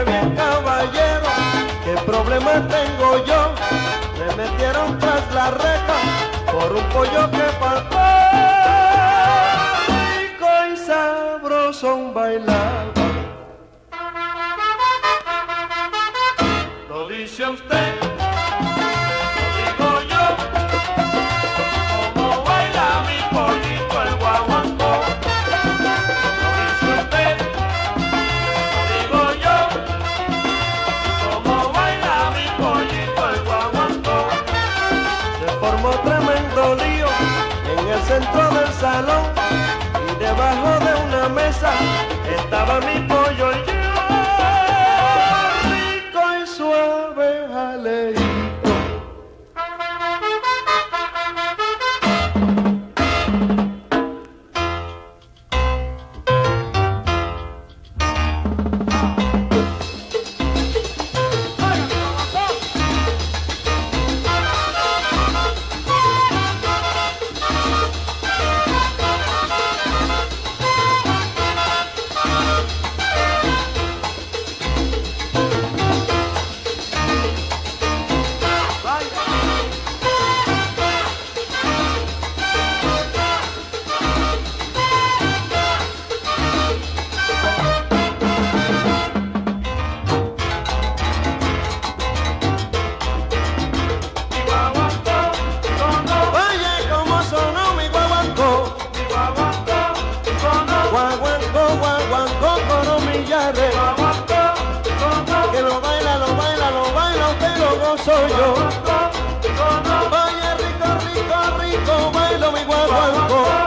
Óigame bien, caballero, ¿qué problema tengo yo? Me metieron tras la reja por un pollo que faltó. Formó tremendo lío en el centro del salón y debajo de una mesa estaba mi Que lo baila, lo baila, lo baila, usted lo gozo yo. Oye, rico, rico, rico, bailo mi guaguancó.